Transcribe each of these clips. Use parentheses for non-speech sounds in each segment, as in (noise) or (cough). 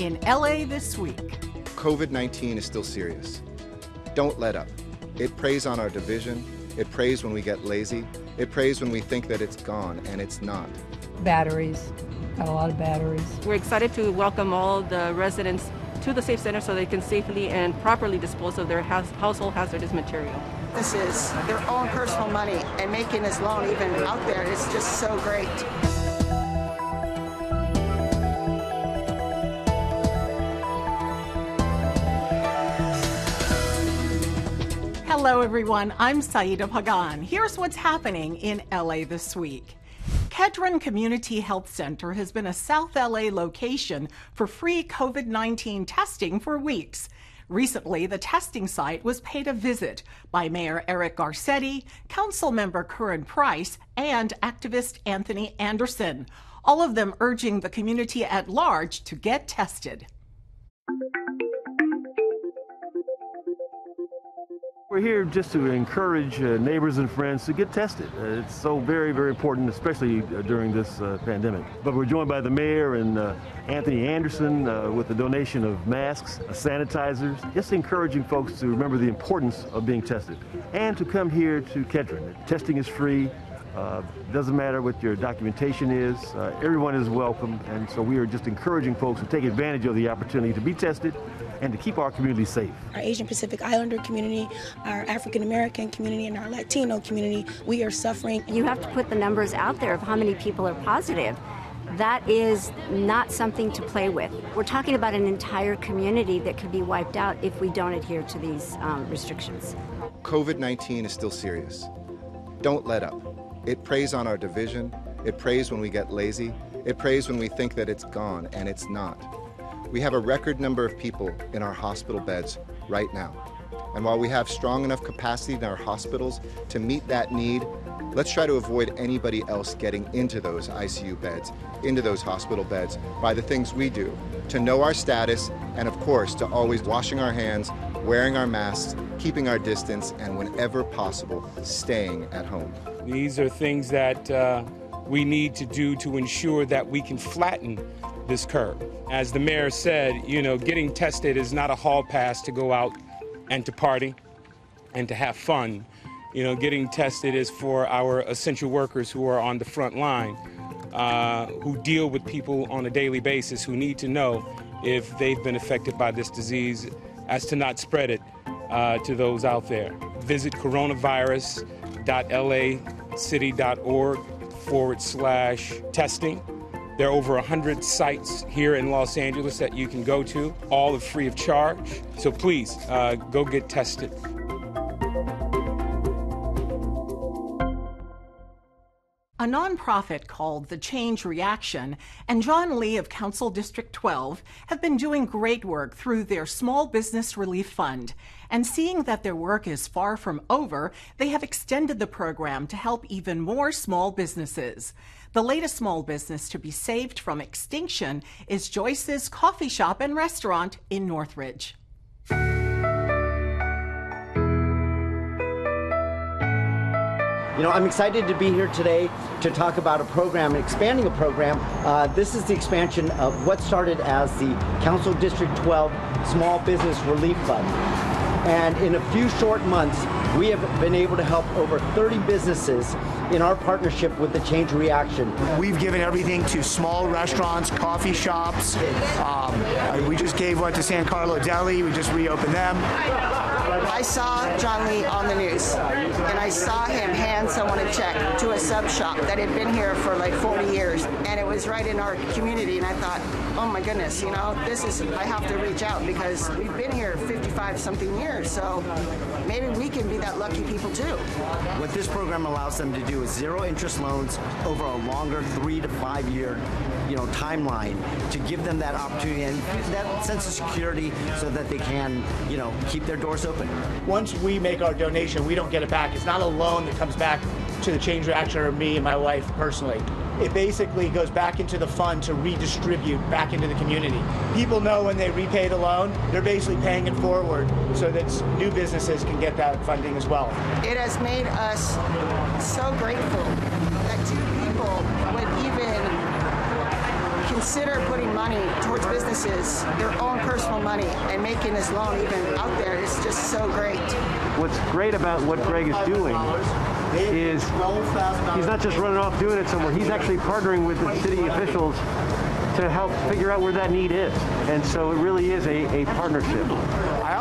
in LA this week. COVID 19 is still serious. Don't let up. It preys on our division. It preys when we get lazy. It preys when we think that it's gone, and it's not. Batteries. Got a lot of batteries. We're excited to welcome all the residents to the Safe Center so they can safely and properly dispose of their household hazardous material. This is their own personal money, and making this loan even out there is just so great. Hello, everyone. I'm Saida Pagan. Here's what's happening in LA this week. Kedren Community Health Center has been a South LA location for free COVID 19 testing for weeks. Recently, the testing site was paid a visit by Mayor Eric Garcetti, Council Member Curren Price, and activist Anthony Anderson, all of them urging the community at large to get tested. We're here just to encourage uh, neighbors and friends to get tested. Uh, it's so very, very important, especially uh, during this uh, pandemic. But we're joined by the mayor and uh, Anthony Anderson uh, with the donation of masks, sanitizers, just encouraging folks to remember the importance of being tested and to come here to Kedren. Testing is free. Uh, doesn't matter what your documentation is, uh, everyone is welcome, and so we are just encouraging folks to take advantage of the opportunity to be tested and to keep our community safe. Our Asian Pacific Islander community, our African American community, and our Latino community, we are suffering. You have to put the numbers out there of how many people are positive. That is not something to play with. We're talking about an entire community that could be wiped out if we don't adhere to these um, restrictions. COVID 19 is still serious. Don't let up. It preys on our division. It preys when we get lazy. It preys when we think that it's gone, and it's not. We have a record number of people in our hospital beds right now. And while we have strong enough capacity in our hospitals to meet that need, let's try to avoid anybody else getting into those ICU beds, into those hospital beds, by the things we do to know our status, and of course, to always washing our hands, wearing our masks, keeping our distance, and whenever possible, staying at home. These are things that uh, we need to do to ensure that we can flatten this curve. As the mayor said, you know, getting tested is not a hall pass to go out and to party and to have fun. You know, getting tested is for our essential workers who are on the front line, uh, who deal with people on a daily basis, who need to know if they've been affected by this disease as to not spread it uh, to those out there. Visit coronavirus.lacity.org forward slash testing. There are over 100 sites here in Los Angeles that you can go to, all are free of charge. So please uh, go get tested. A nonprofit called The Change Reaction and John Lee of Council District 12 have been doing great work through their Small Business Relief Fund. And seeing that their work is far from over, they have extended the program to help even more small businesses. The latest small business to be saved from extinction is Joyce's Coffee Shop and Restaurant in Northridge. You know, I'm excited to be here today to talk about a program, expanding a program. Uh, this is the expansion of what started as the Council District 12 Small Business Relief Fund. And in a few short months, we have been able to help over 30 businesses in our partnership with the Change Reaction. We've given everything to small restaurants, coffee shops. Um, we just gave one to San Carlo Deli. We just reopened them. I saw John Lee on the news, and I saw him hand someone a check to a sub shop that had been here for like 40 years, and it was right in our community. And I thought, oh my goodness, you know, this is I have to reach out because we've been here 55 something years, so maybe we can be that lucky people too. What this program allows them to do is zero interest loans over a longer three to five year you know timeline to give them that opportunity and that sense of security so that they can you know keep their doors open. Once we make our donation, we don't get it back. It's not a loan that comes back to the Change Reaction or me and my wife personally. It basically goes back into the fund to redistribute back into the community. People know when they repay the loan, they're basically paying it forward so that new businesses can get that funding as well. It has made us so grateful that two people would even consider putting money towards businesses, their own personal money, and making this loan even out there is just so great. What's great about what Greg is doing is he's not just running off doing it somewhere. He's actually partnering with the city officials to help figure out where that need is. And so it really is a, a partnership.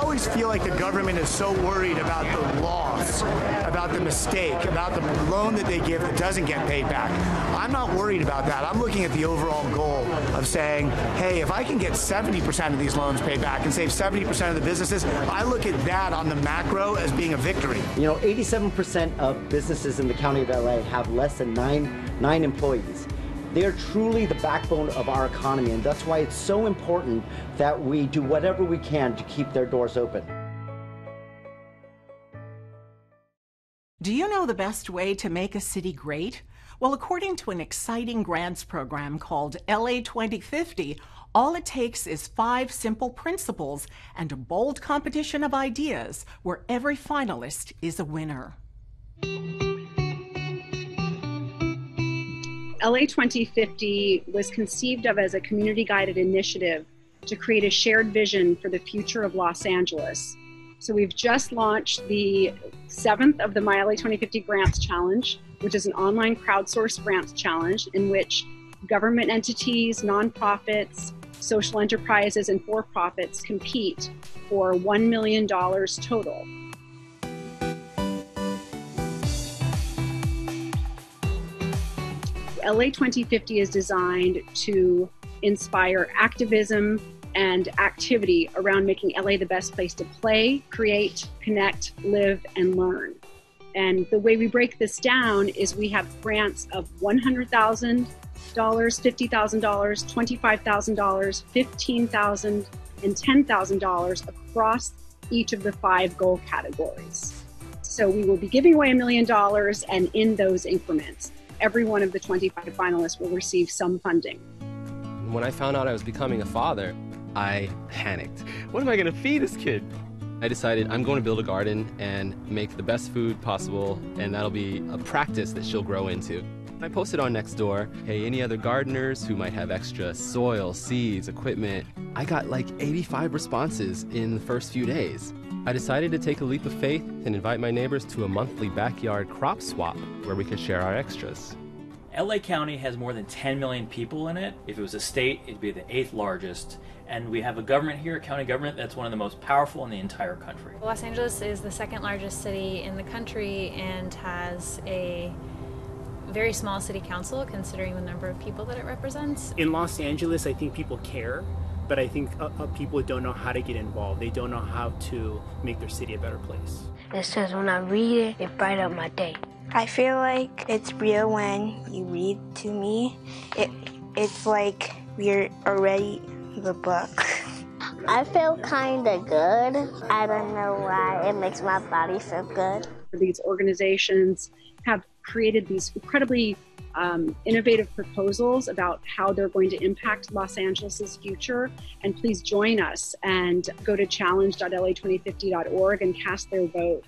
Always feel like the government is so worried about the loss, about the mistake, about the loan that they give that doesn't get paid back. I'm not worried about that. I'm looking at the overall goal of saying, hey, if I can get 70% of these loans paid back and save 70% of the businesses, I look at that on the macro as being a victory. You know, 87% of businesses in the county of LA have less than nine, nine employees. They are truly the backbone of our economy, and that's why it's so important that we do whatever we can to keep their doors open. Do you know the best way to make a city great? Well, according to an exciting grants program called LA 2050, all it takes is five simple principles and a bold competition of ideas where every finalist is a winner. LA 2050 was conceived of as a community guided initiative to create a shared vision for the future of Los Angeles. So we've just launched the seventh of the My LA 2050 Grants Challenge, which is an online crowdsourced grants challenge in which government entities, nonprofits, social enterprises, and for profits compete for $1 million total. LA 2050 is designed to inspire activism and activity around making LA the best place to play, create, connect, live, and learn. And the way we break this down is we have grants of $100,000, $50,000, $25,000, $15,000, and $10,000 across each of the five goal categories. So we will be giving away a million dollars and in those increments every one of the 25 finalists will receive some funding. When I found out I was becoming a father, I panicked. What am I going to feed this kid? I decided I'm going to build a garden and make the best food possible, and that'll be a practice that she'll grow into. I posted on Nextdoor, hey, any other gardeners who might have extra soil, seeds, equipment? I got like 85 responses in the first few days. I decided to take a leap of faith and invite my neighbors to a monthly backyard crop swap where we could share our extras. LA County has more than 10 million people in it. If it was a state, it'd be the eighth largest. And we have a government here, a county government, that's one of the most powerful in the entire country. Los Angeles is the second largest city in the country and has a very small city council considering the number of people that it represents. In Los Angeles, I think people care but I think uh, uh, people don't know how to get involved. They don't know how to make their city a better place. It says when I read it, it brighten up my day. I feel like it's real when you read to me. It it's like we're already the book. (laughs) I feel kind of good. I don't know why. It makes my body feel good. These organizations have created these incredibly um, innovative proposals about how they're going to impact Los Angeles' future. And please join us and go to challenge.la2050.org and cast their vote.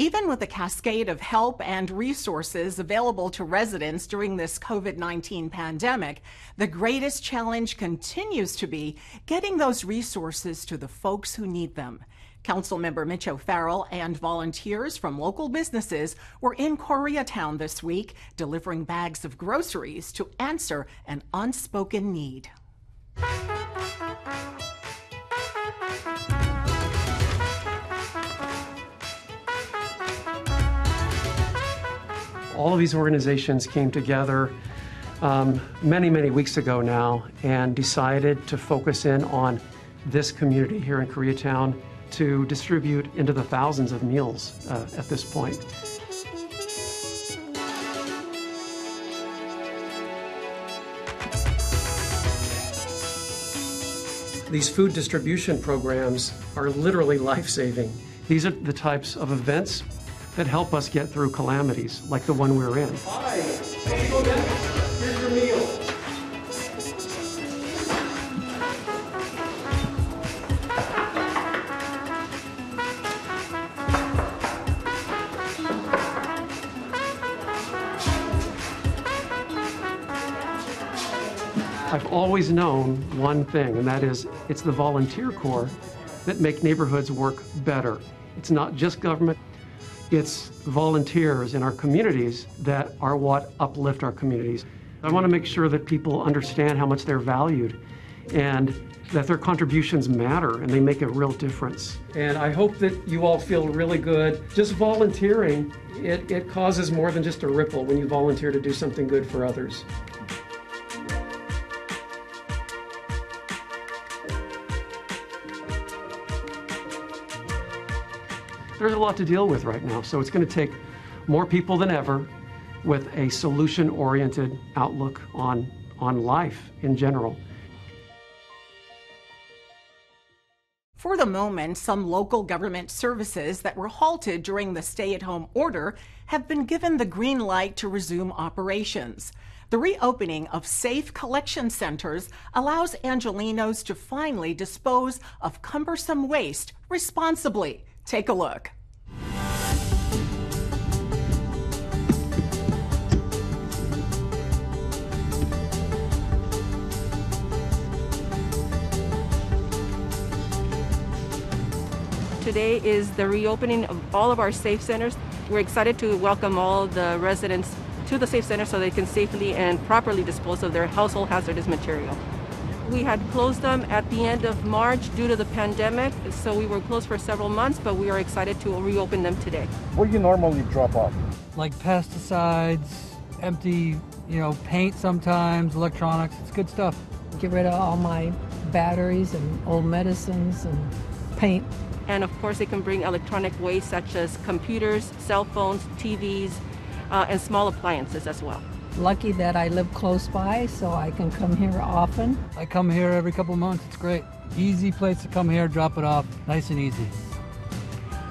Even with a cascade of help and resources available to residents during this COVID 19 pandemic, the greatest challenge continues to be getting those resources to the folks who need them. Councilmember Mitch O'Farrell and volunteers from local businesses were in Koreatown this week delivering bags of groceries to answer an unspoken need. All of these organizations came together um, many, many weeks ago now and decided to focus in on this community here in Koreatown to distribute into the thousands of meals uh, at this point. These food distribution programs are literally life saving. These are the types of events that help us get through calamities like the one we're in. Hi, I've always known one thing, and that is it's the volunteer corps that make neighborhoods work better. It's not just government, it's volunteers in our communities that are what uplift our communities. I want to make sure that people understand how much they're valued and that their contributions matter and they make a real difference. And I hope that you all feel really good. Just volunteering, it, it causes more than just a ripple when you volunteer to do something good for others. There's a lot to deal with right now, so it's going to take more people than ever with a solution oriented outlook on, on life in general. For the moment, some local government services that were halted during the stay at home order have been given the green light to resume operations. The reopening of safe collection centers allows Angelenos to finally dispose of cumbersome waste responsibly. Take a look. Today is the reopening of all of our safe centers. We're excited to welcome all the residents to the safe center so they can safely and properly dispose of their household hazardous material. We had closed them at the end of March due to the pandemic, so we were closed for several months, but we are excited to reopen them today. What do you normally drop off? Like pesticides, empty, you know, paint sometimes, electronics. It's good stuff. Get rid of all my batteries and old medicines and paint. And of course, they can bring electronic waste such as computers, cell phones, TVs, uh, and small appliances as well. Lucky that I live close by, so I can come here often. I come here every couple months. It's great. Easy place to come here, drop it off, nice and easy.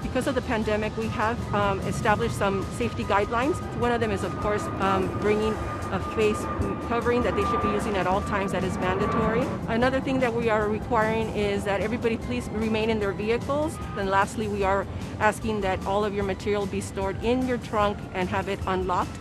Because of the pandemic, we have um, established some safety guidelines. One of them is, of course, um, bringing a face covering that they should be using at all times that is mandatory. Another thing that we are requiring is that everybody please remain in their vehicles. And lastly, we are asking that all of your material be stored in your trunk and have it unlocked.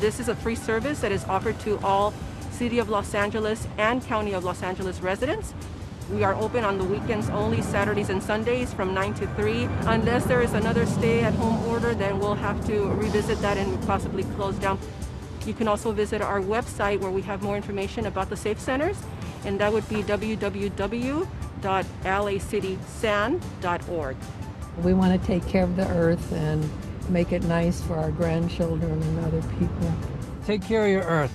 This is a free service that is offered to all City of Los Angeles and County of Los Angeles residents. We are open on the weekends only, Saturdays and Sundays from 9 to 3. Unless there is another stay at home order, then we'll have to revisit that and possibly close down. You can also visit our website where we have more information about the safe centers, and that would be www.lacitysan.org. We want to take care of the earth and make it nice for our grandchildren and other people. Take care of your earth.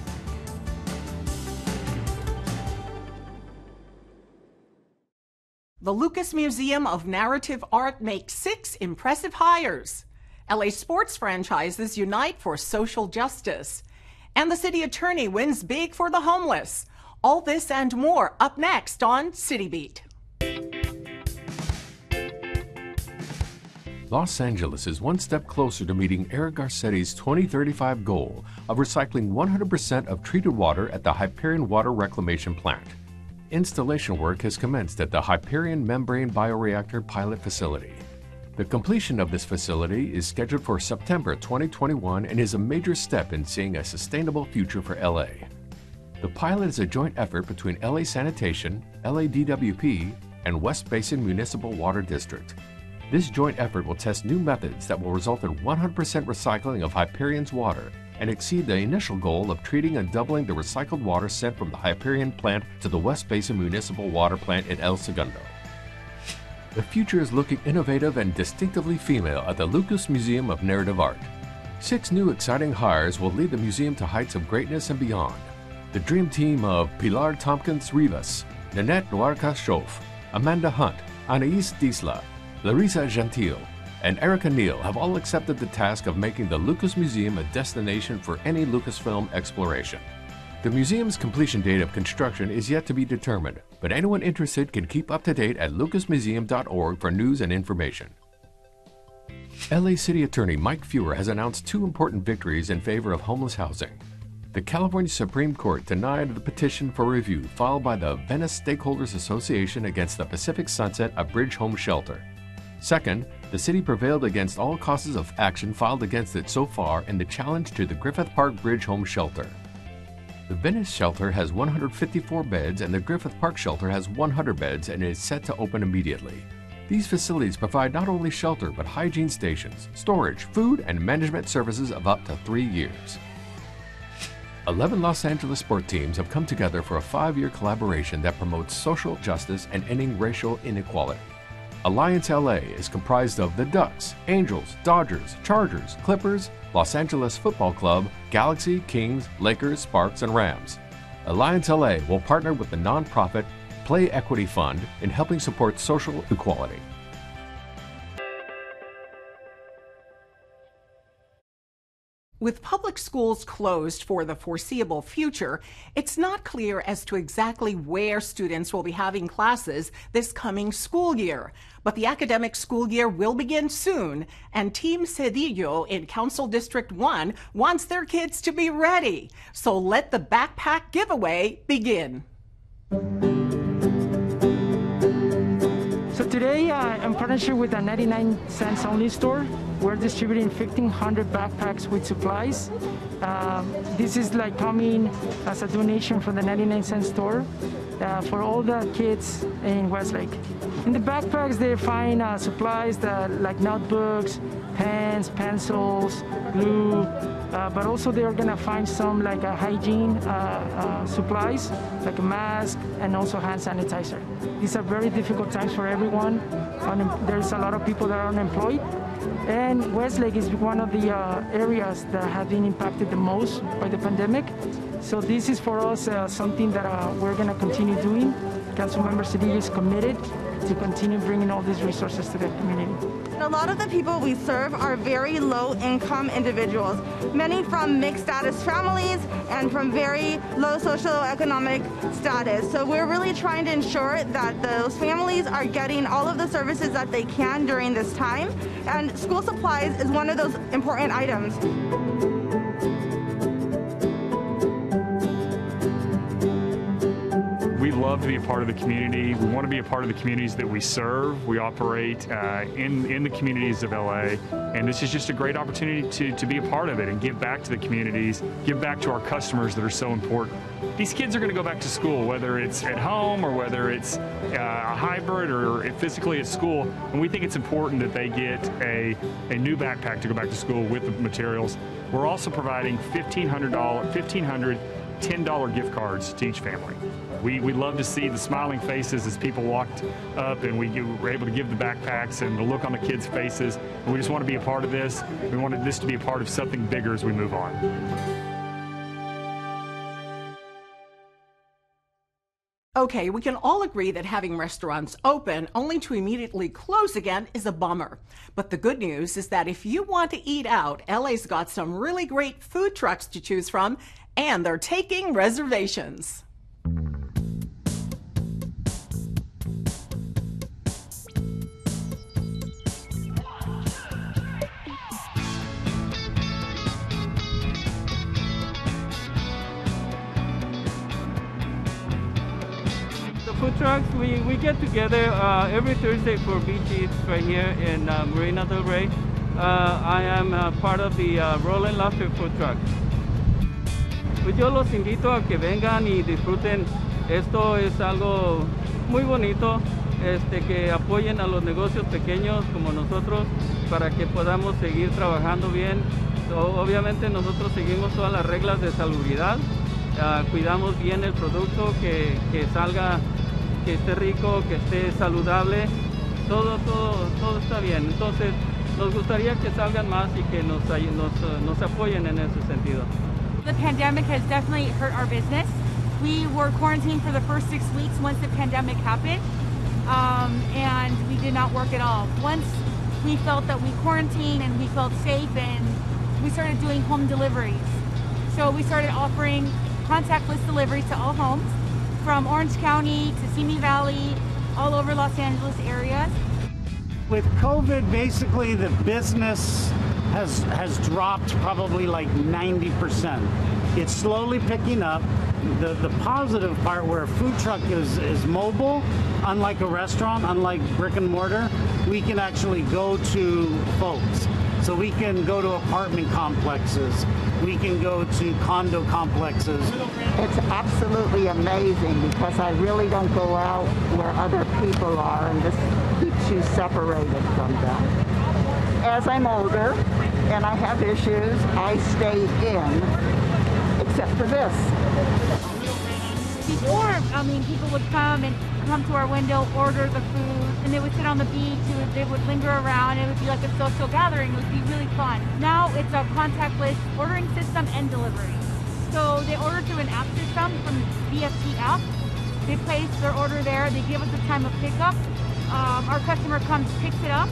The Lucas Museum of Narrative Art makes six impressive hires. LA sports franchises unite for social justice. And the city attorney wins big for the homeless. All this and more up next on City Beat. Los Angeles is one step closer to meeting Eric Garcetti's 2035 goal of recycling 100% of treated water at the Hyperion Water Reclamation Plant. Installation work has commenced at the Hyperion Membrane Bioreactor Pilot Facility. The completion of this facility is scheduled for September 2021 and is a major step in seeing a sustainable future for LA. The pilot is a joint effort between LA Sanitation, LADWP, and West Basin Municipal Water District. This joint effort will test new methods that will result in 100% recycling of Hyperion's water and exceed the initial goal of treating and doubling the recycled water sent from the Hyperion plant to the West Basin Municipal Water Plant in El Segundo. The future is looking innovative and distinctively female at the Lucas Museum of Narrative Art. Six new exciting hires will lead the museum to heights of greatness and beyond. The dream team of Pilar Tompkins Rivas, Nanette Nuarca Schof, Amanda Hunt, Anais Disla, Larissa Gentile, and Erica Neal have all accepted the task of making the Lucas Museum a destination for any Lucasfilm exploration. The museum's completion date of construction is yet to be determined, but anyone interested can keep up to date at lucasmuseum.org for news and information. LA City Attorney Mike Feuer has announced two important victories in favor of homeless housing. the California Supreme Court denied the petition for review filed by the Venice Stakeholders Association against the Pacific Sunset a Bridge Home Shelter. Second, the city prevailed against all causes of action filed against it so far in the challenge to the Griffith Park Bridge Home Shelter. The Venice shelter has 154 beds and the Griffith Park shelter has 100 beds and is set to open immediately. These facilities provide not only shelter but hygiene stations, storage, food, and management services of up to three years. 11 Los Angeles sport teams have come together for a five year collaboration that promotes social justice and ending racial inequality. Alliance LA is comprised of the Ducks, Angels, Dodgers, Chargers, Clippers, Los Angeles Football Club, Galaxy, Kings, Lakers, Sparks, and Rams. Alliance LA will partner with the nonprofit Play Equity Fund in helping support social equality. With public schools closed for the foreseeable future, it's not clear as to exactly where students will be having classes this coming school year. But the academic school year will begin soon, and Team Cedillo in Council District 1 wants their kids to be ready. So let the backpack giveaway begin. Today, uh, in partnership with a 99 cents only store, we're distributing 1,500 backpacks with supplies. Um, this is like coming as a donation from the 99 cent store uh, for all the kids in Westlake. In the backpacks, they find uh, supplies that, like notebooks, pens, pencils, glue, uh, but also they're gonna find some like a hygiene uh, uh, supplies, like a mask and also hand sanitizer. These are very difficult times for everyone. There's a lot of people that are unemployed, and Westlake is one of the uh, areas that have been impacted the most by the pandemic. So this is for us uh, something that uh, we're going to continue doing. Councilmember Cedillo is committed to continue bringing all these resources to the community. A lot of the people we serve are very low income individuals, many from mixed status families and from very low socioeconomic status. So we're really trying to ensure that those families are getting all of the services that they can during this time. And school supplies is one of those important items. Love to be a part of the community. We want to be a part of the communities that we serve. We operate uh, in, in the communities of LA, and this is just a great opportunity to, to be a part of it and give back to the communities, give back to our customers that are so important. These kids are going to go back to school, whether it's at home or whether it's uh, a hybrid or physically at school, and we think it's important that they get a, a new backpack to go back to school with the materials. We're also providing $1,500, $1,500 $10 gift cards to each family. We, we love to see the smiling faces as people walked up and we were able to give the backpacks and the look on the kids' faces. And we just want to be a part of this. We wanted this to be a part of something bigger as we move on. Okay, we can all agree that having restaurants open only to immediately close again is a bummer. But the good news is that if you want to eat out, LA's got some really great food trucks to choose from, and they're taking reservations. Trucks, we, we get together uh, every Thursday for Beach Eats right here in uh, Marina del Rey. Uh, I am uh, part of the uh, Rolling Lobster food truck. Pues yo los invito a que vengan y disfruten. Esto es algo muy bonito, este, que apoyen a los negocios pequeños como nosotros para que podamos seguir trabajando bien. So, obviamente nosotros seguimos todas las reglas de salubridad, uh, cuidamos bien el producto, que, que, salga, que esté rico, que esté saludable, todo, todo, todo está bien. Entonces nos gustaría que salgan más y que nos, nos, nos apoyen en ese sentido. The pandemic has definitely hurt our business. We were quarantined for the first six weeks once the pandemic happened, um, and we did not work at all. Once we felt that we quarantined and we felt safe, and we started doing home deliveries. So we started offering contactless deliveries to all homes from Orange County to Simi Valley, all over Los Angeles area. With COVID, basically the business has has dropped probably like 90%. It's slowly picking up. The, the positive part where a food truck is, is mobile, unlike a restaurant, unlike brick and mortar, we can actually go to folks. So we can go to apartment complexes. We can go to condo complexes. It's absolutely amazing because I really don't go out where other people are and this keeps you separated from them. As I'm older and I have issues, I stay in, except for this. Before, I mean, people would come and come to our window, order the food, and they would sit on the beach, and they would linger around, it would be like a social gathering, it would be really fun. Now it's a contactless ordering system and delivery. So they order through an app system from BFT app. They place their order there, they give us the time of pickup. Um, our customer comes, picks it up,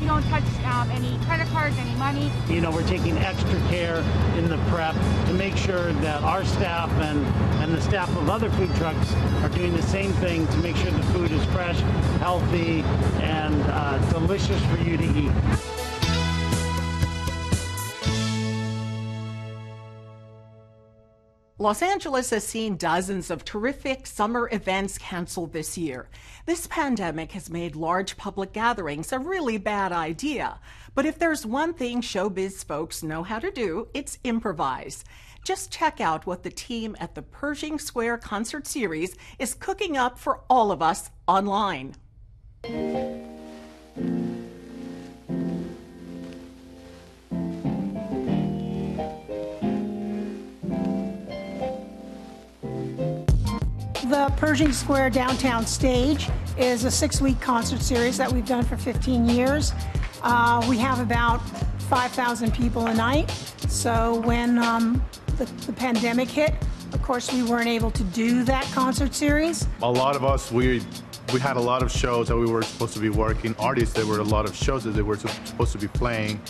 we don't touch um, any credit cards, any money. You know, we're taking extra care in the prep to make sure that our staff and, and the staff of other food trucks are doing the same thing to make sure the food is fresh, healthy, and uh, delicious for you to eat. Los Angeles has seen dozens of terrific summer events canceled this year. This pandemic has made large public gatherings a really bad idea. But if there's one thing showbiz folks know how to do, it's improvise. Just check out what the team at the Pershing Square Concert Series is cooking up for all of us online. The Pershing Square Downtown Stage is a six week concert series that we've done for 15 years. Uh, we have about 5,000 people a night. So when um, the, the pandemic hit, of course, we weren't able to do that concert series. A lot of us, we we had a lot of shows that we were supposed to be working, artists, there were a lot of shows that they were supposed to be playing,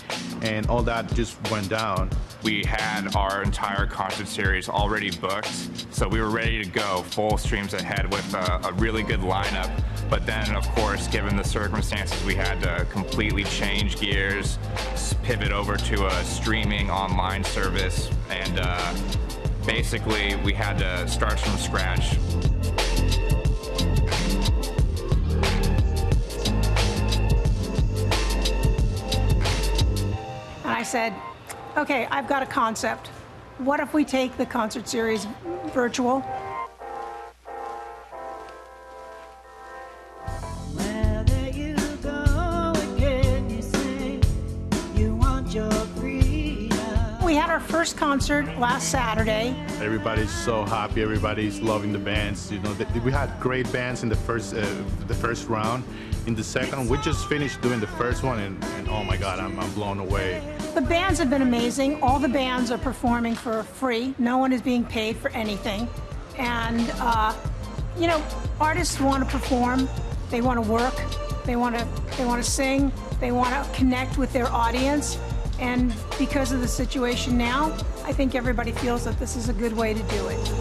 and all that just went down. We had our entire concert series already booked, so we were ready to go full streams ahead with a, a really good lineup. But then, of course, given the circumstances, we had to completely change gears, pivot over to a streaming online service, and uh, basically we had to start from scratch. I said, okay, I've got a concept. What if we take the concert series virtual? We had our first concert last Saturday. Everybody's so happy. Everybody's loving the bands. You know, th- we had great bands in the first uh, the first round. In the second, we just finished doing the first one, and, and oh my God, I'm, I'm blown away. The bands have been amazing. All the bands are performing for free. No one is being paid for anything. And, uh, you know, artists want to perform. They want to work. They want to, they want to sing. They want to connect with their audience. And because of the situation now, I think everybody feels that this is a good way to do it.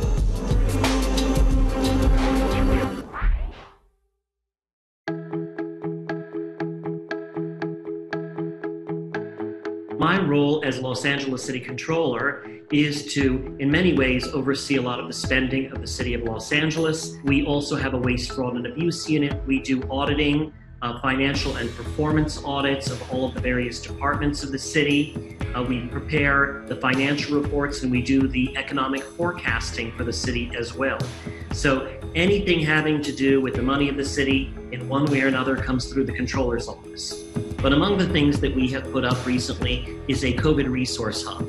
My role as Los Angeles City Controller is to, in many ways, oversee a lot of the spending of the City of Los Angeles. We also have a waste, fraud, and abuse unit. We do auditing, uh, financial and performance audits of all of the various departments of the city. Uh, we prepare the financial reports and we do the economic forecasting for the city as well. So anything having to do with the money of the city in one way or another comes through the controller's office. But among the things that we have put up recently is a COVID resource hub.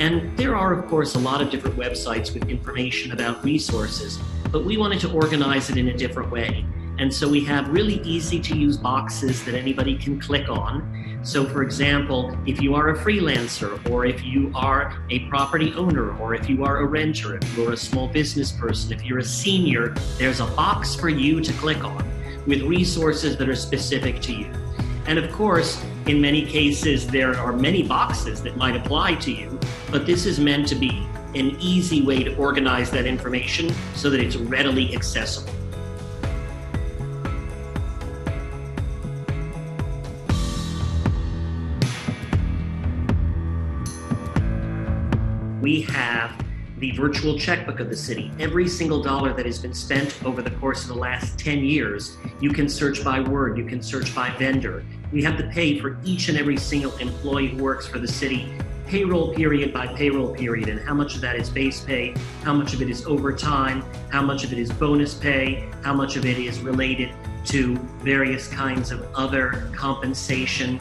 And there are, of course, a lot of different websites with information about resources, but we wanted to organize it in a different way. And so we have really easy to use boxes that anybody can click on. So, for example, if you are a freelancer, or if you are a property owner, or if you are a renter, if you're a small business person, if you're a senior, there's a box for you to click on with resources that are specific to you. And of course, in many cases, there are many boxes that might apply to you, but this is meant to be an easy way to organize that information so that it's readily accessible. We have the virtual checkbook of the city. Every single dollar that has been spent over the course of the last 10 years, you can search by word, you can search by vendor. We have to pay for each and every single employee who works for the city, payroll period by payroll period, and how much of that is base pay, how much of it is overtime, how much of it is bonus pay, how much of it is related to various kinds of other compensation.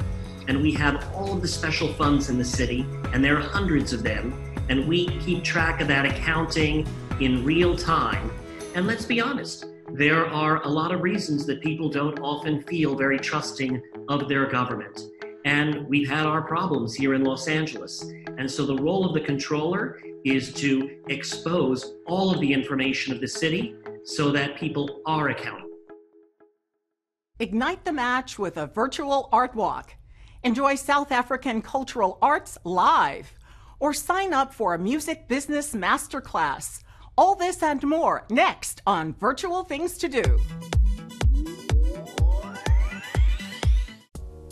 And we have all of the special funds in the city, and there are hundreds of them and we keep track of that accounting in real time. And let's be honest, there are a lot of reasons that people don't often feel very trusting of their government. And we've had our problems here in Los Angeles. And so the role of the controller is to expose all of the information of the city so that people are accountable. Ignite the match with a virtual art walk. Enjoy South African cultural arts live or sign up for a music business masterclass. All this and more next on Virtual Things to Do.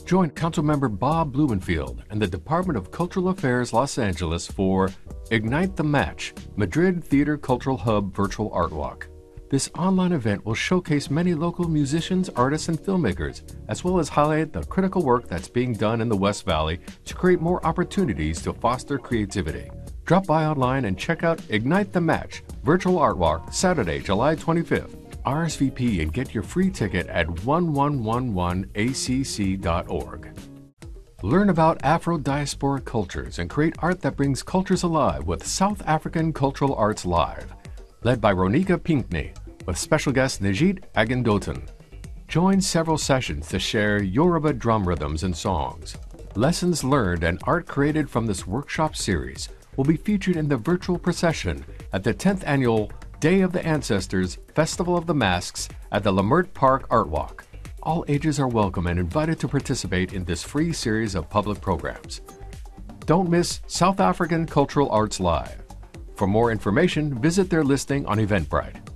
Join Councilmember Bob Blumenfield and the Department of Cultural Affairs Los Angeles for Ignite the Match Madrid Theater Cultural Hub Virtual Art Walk. This online event will showcase many local musicians, artists, and filmmakers, as well as highlight the critical work that's being done in the West Valley to create more opportunities to foster creativity. Drop by online and check out Ignite the Match Virtual Art Walk Saturday, July 25th. RSVP and get your free ticket at 1111acc.org. Learn about Afro diaspora cultures and create art that brings cultures alive with South African Cultural Arts Live, led by Ronika Pinkney with special guest Najit Agendoton. Join several sessions to share Yoruba drum rhythms and songs. Lessons learned and art created from this workshop series will be featured in the virtual procession at the 10th annual Day of the Ancestors Festival of the Masks at the Leimert Park Art Walk. All ages are welcome and invited to participate in this free series of public programs. Don't miss South African Cultural Arts Live. For more information, visit their listing on Eventbrite.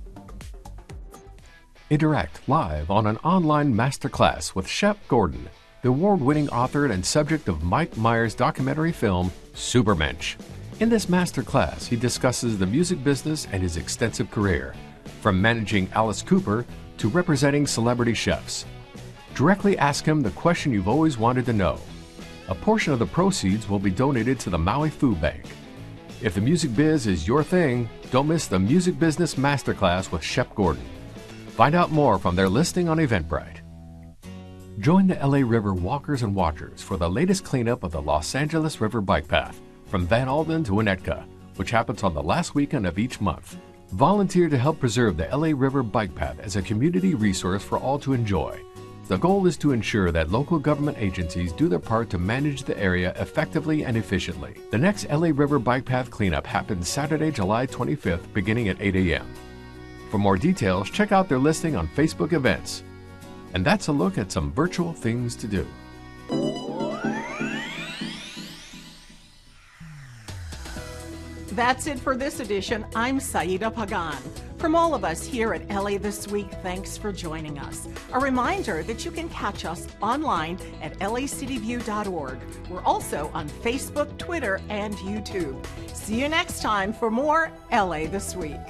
Interact live on an online masterclass with Shep Gordon, the award winning author and subject of Mike Myers' documentary film, Supermensch. In this masterclass, he discusses the music business and his extensive career, from managing Alice Cooper to representing celebrity chefs. Directly ask him the question you've always wanted to know. A portion of the proceeds will be donated to the Maui Food Bank. If the music biz is your thing, don't miss the Music Business Masterclass with Shep Gordon. Find out more from their listing on Eventbrite. Join the LA River Walkers and Watchers for the latest cleanup of the Los Angeles River Bike Path from Vanalden to Winnetka, which happens on the last weekend of each month. Volunteer to help preserve the LA River Bike Path as a community resource for all to enjoy. The goal is to ensure that local government agencies do their part to manage the area effectively and efficiently. The next LA River Bike Path cleanup happens Saturday, July 25th, beginning at 8 a.m. For more details, check out their listing on Facebook events. And that's a look at some virtual things to do. That's it for this edition. I'm Saida Pagan. From all of us here at LA This Week, thanks for joining us. A reminder that you can catch us online at lacityview.org. We're also on Facebook, Twitter, and YouTube. See you next time for more LA This Week.